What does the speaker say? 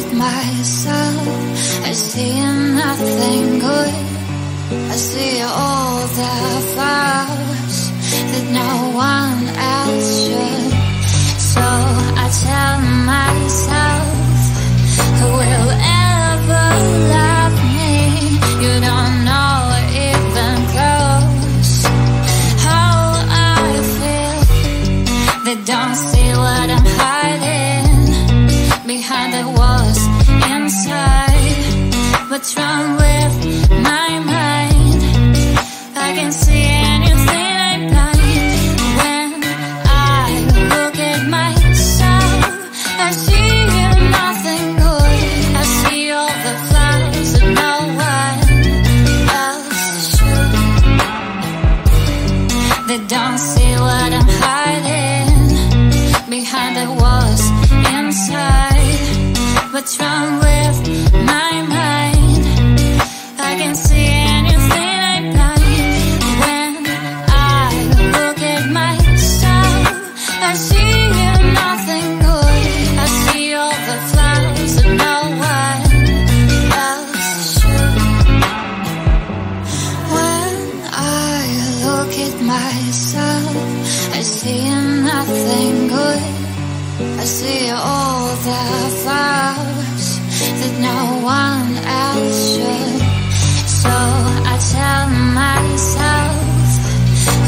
with myself. I see nothing good. I see all the vows that no one else should. So I tell myself, who will ever love? what's wrong